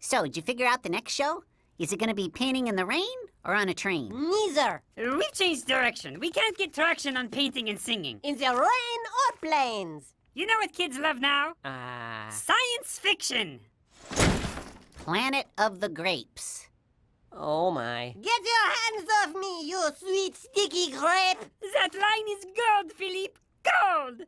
So, did you figure out the next show? Is it gonna be painting in the rain or on a train? Neither. We've changed direction. We can't get traction on painting and singing. In the rain or planes. You know what kids love now? Ah. Science fiction. Planet of the Grapes. Oh my. Get your hands off me, you sweet sticky grape. That line is gold, Philippe. Gold.